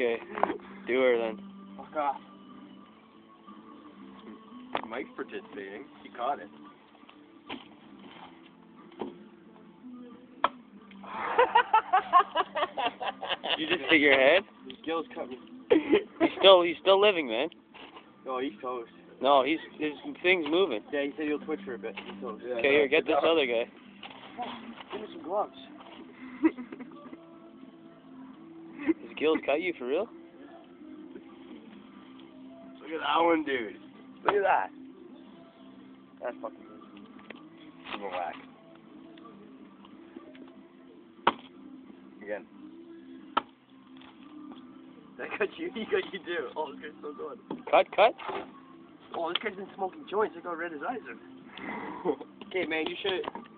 Okay. Do her then. Fuck off. Mike's participating. He caught it. You just stick your head? Gills cut me. He's still he's still living, man. Oh, he's toast. No, he's his thing's moving. Yeah, he said he'll twitch for a bit. He's toast. Okay, here, get this other guy. Give me some gloves. His gills cut you for real? Look at that one, dude. Look at that. That's fucking good. Give whack. Again. That cut you. He got you too. Oh, this guy's so good. Cut, cut. Oh, this guy's been smoking joints. Look how red his eyes are. okay, man, you should